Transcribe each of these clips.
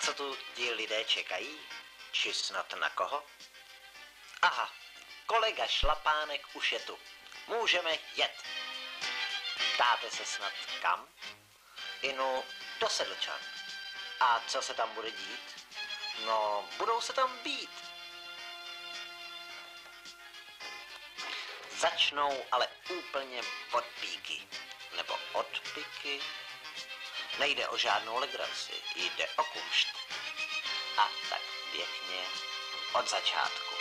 Co tu ti lidé čekají? Či snad na koho? Aha, kolega Šlapánek už je tu. Můžeme jet. Ptáte se snad kam? Inu do Sedlčan. A co se tam bude dít? No, budou se tam být. Začnou ale úplně od píky. Nebo od piky. Nejde o žádnou legraci, jde o kumšt. A tak pěkně od začátku.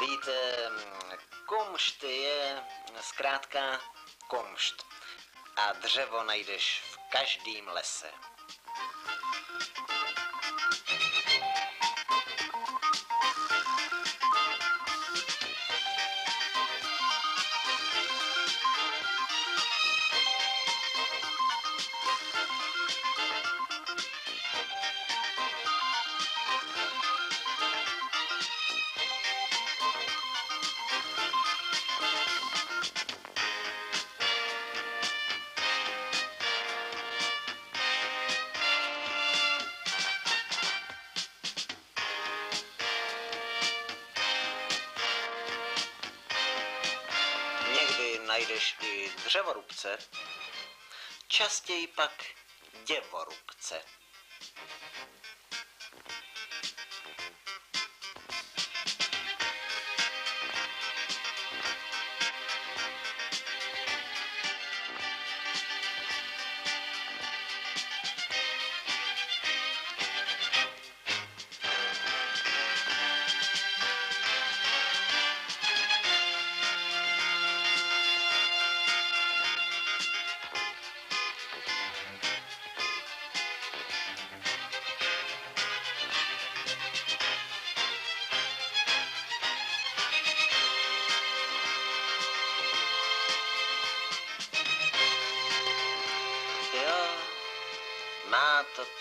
Víte, kumšt je zkrátka kumšt. A dřevo najdeš v každém najdeš i dřevorubce, častěji pak děvorubce.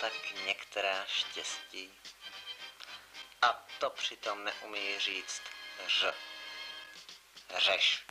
Tak některá štěstí. A to přitom neumí říct ř. Řeš.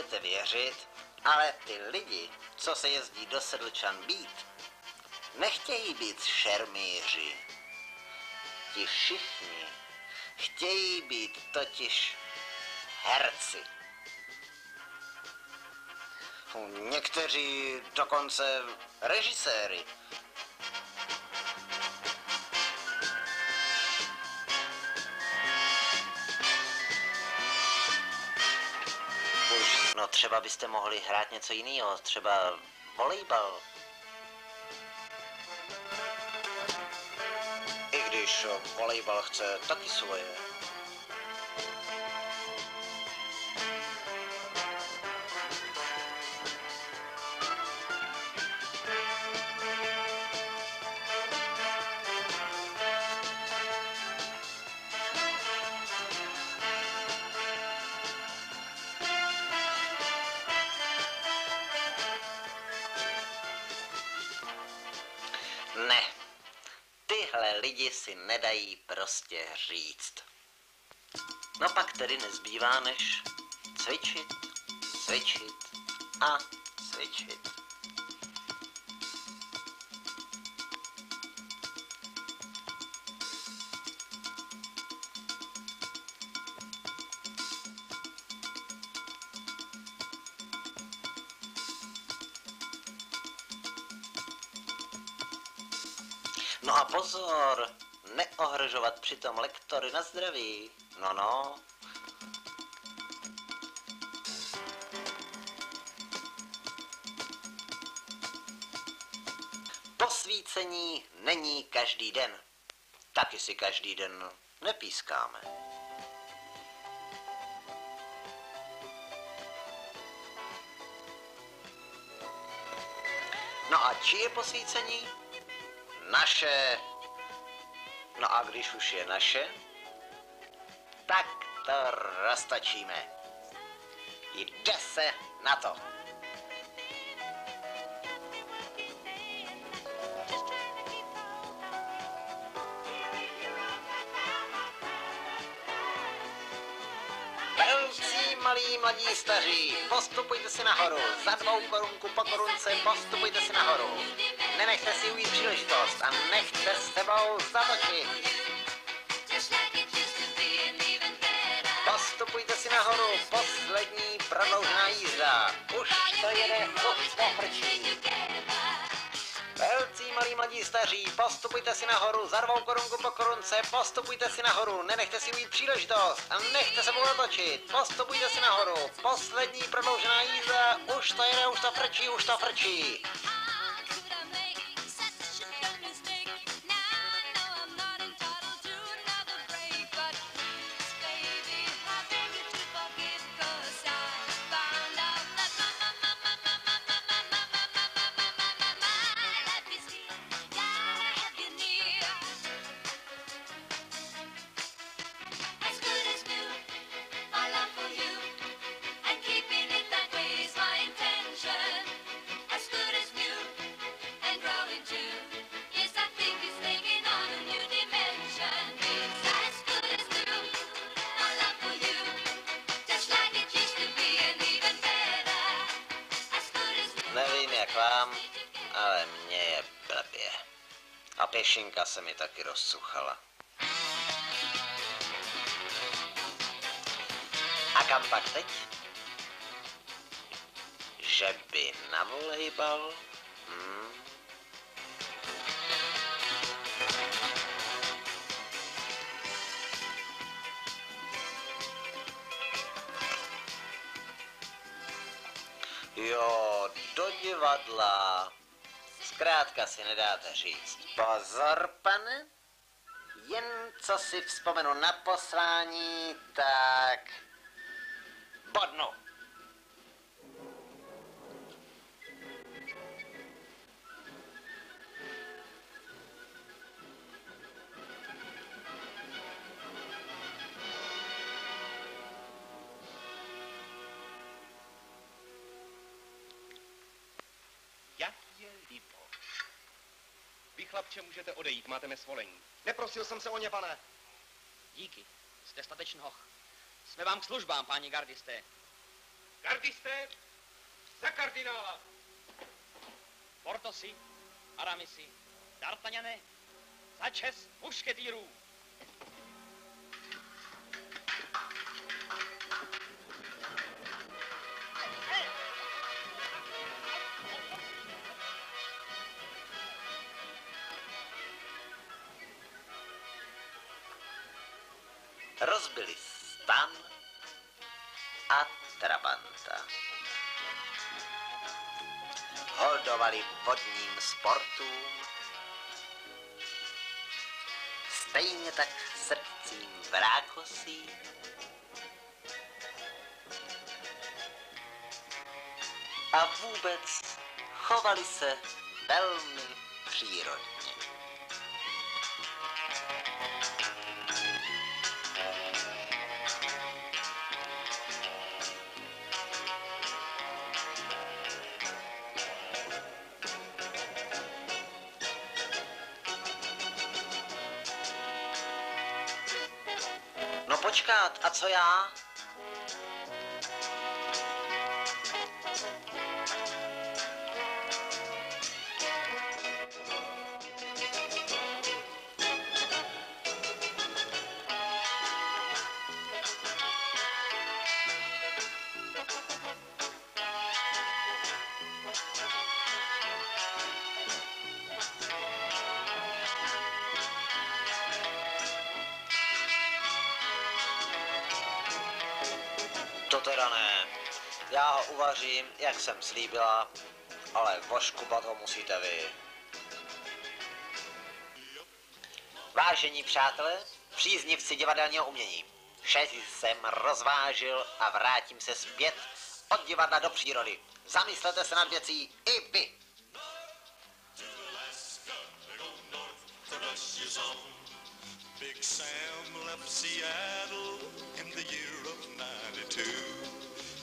Nebudete věřit, ale ty lidi, co se jezdí do Sedlčan být, nechtějí být šermíři. Ti všichni chtějí být totiž herci. Někteří dokonce režiséry. No třeba byste mohli hrát něco jiného, třeba volejbal. I když volejbal chce taky svoje. Lidi si nedají prostě říct. No pak tedy nezbývá než cvičit, cvičit a cvičit. pozor, neohrožovat přitom lektory na zdraví. No no. Posvícení není každý den. Taky si každý den nepískáme. No a čí je posvícení? Naše No a když už je naše, tak to roztočíme. Jde se na to. Malí, mladí, staří, postupujte si nahoru. Za dvou korunku po korunce postupujte si nahoru. Nenechte si ujít příležitost a nechte s sebou zatočit. Postupujte si nahoru, poslední prodloužená jízda. Už to jede, už to. Velcí, malí, mladí, staří, postupujte si nahoru, za dvou korunku po korunce, postupujte si nahoru, nenechte si ujít příležitost a nechte sebou natočit, postupujte si nahoru, poslední prodloužená jízda, už to jede, už to frčí, už to frčí. A pěšinka se mi taky rozsuchala. A kam pak teď? Že by na volejbal? Hmm. Jo, do divadla. Zkrátka si nedáte říct. Pozor, pane. Jen co si vzpomenu na poslání, tak... Bodnu. Chlapče, můžete odejít, máte mé svolení. Neprosil jsem se o ně, pane. Díky, jste statečný hoch. Jsme vám k službám, páni gardisté. Gardisté, za kardinála. Portosi, Aramisi, D'Artagnane, za čest mušketýrů. Rozbili stan a Trabanta. Holdovali vodním sportům, stejně tak srdcím vrákosí. A vůbec chovali se velmi přírodně. Počkat, a co já? To teda ne. Já ho uvařím, jak jsem slíbila, ale voškubat ho musíte vy. Vážení přátelé, příznivci divadelního umění, šest jsem rozvážil a vrátím se zpět od divadla do přírody. Zamyslete se nad věcí i vy. Big Sam left Seattle in the year of 92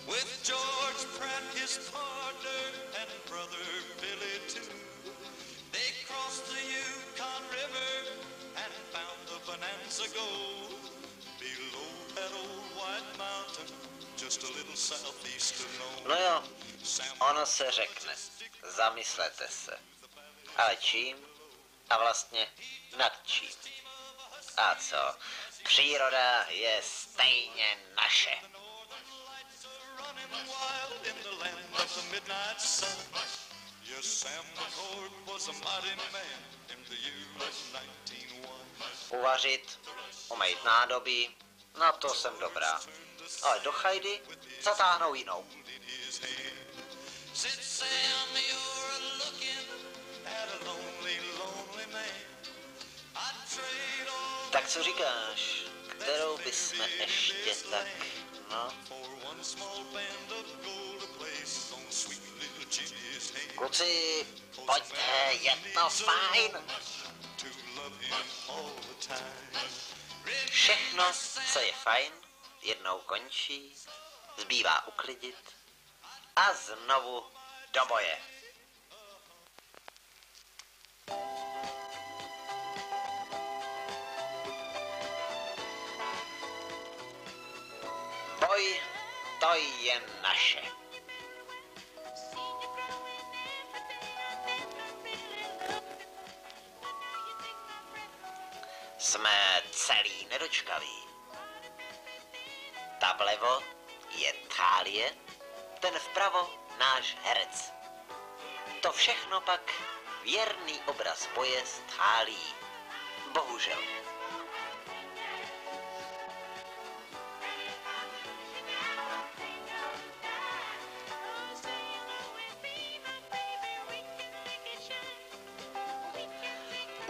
with George Pratt, his partner, and brother Billy too. They crossed the Yukon River and found the Bonanza Gold below that old white mountain just a little southeast of No Nome. jo, Sam ono se řekne. Zamyslete se. Ale čím? A vlastně nad čím? A co? Příroda je stejně naše. running wild in the land of the midnight sun. Yes, Sam McCord was a mighty man in the year of 1901. Uvařit, umejt nádobí, na to jsem dobrá. Ale do chajdy zatáhnou jinou. Co říkáš? Kterou bychom ještě tak, no? Kluci, pojďte, je to fajn. Všechno, co je fajn, jednou končí, zbývá uklidit a znovu do boje. To je naše. Jsme celý nedočkaví. Ta vlevo je Thálie, ten vpravo náš herec. To všechno pak věrný obraz boje s Thálií. Bohužel.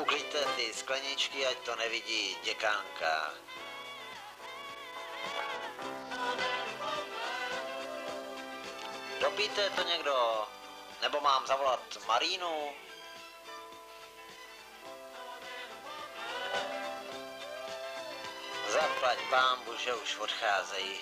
Uklidte ty skleničky, ať to nevidí děkánka. Dopíte to někdo? Nebo mám zavolat Marínu? Zaplať pámbu, že už odcházejí.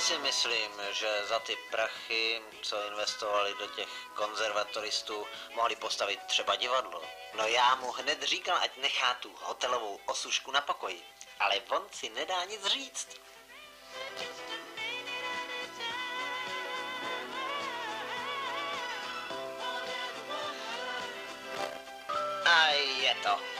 Si myslím, že za ty prachy, co investovali do těch konzervatoristů, mohli postavit třeba divadlo. No já mu hned říkal, ať nechá tu hotelovou osušku na pokoji. Ale on si nedá nic říct. A je to.